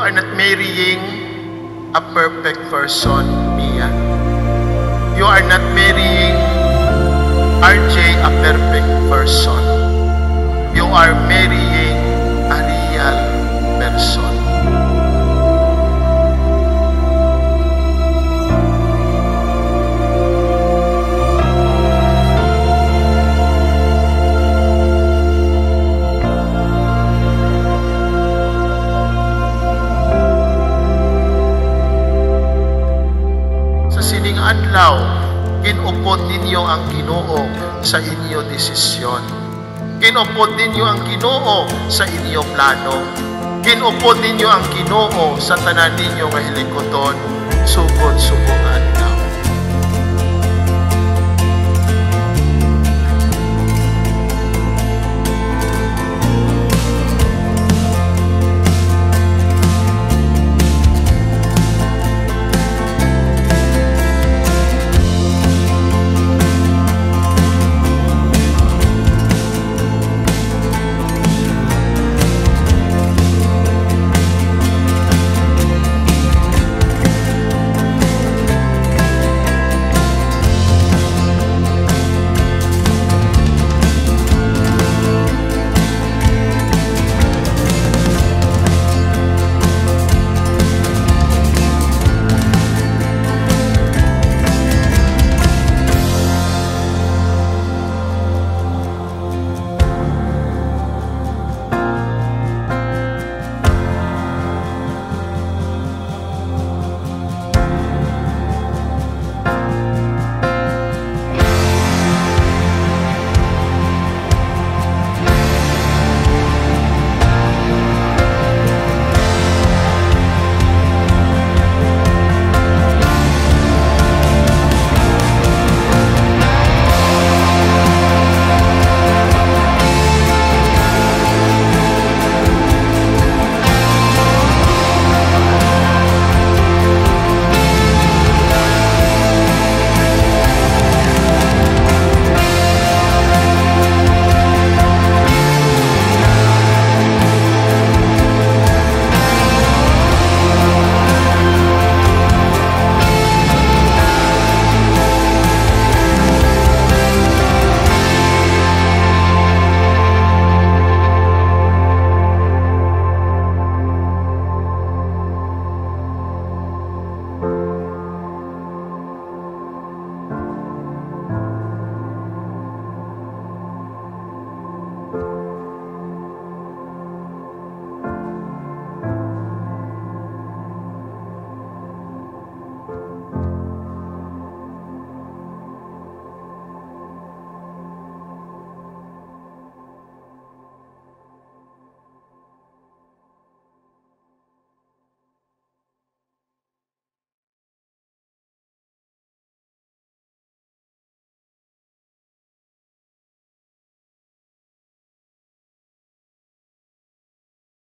are not marrying a perfect person, Mia. You are not marrying RJ a perfect person. You are marrying adlaw, kinupod ninyo ang Ginoo sa inyo desisyon. Kinupod ninyo ang Ginoo sa inyo plano. Kinupod ninyo ang Ginoo sa tanan ninyo nga hilikoton, sugod subukan.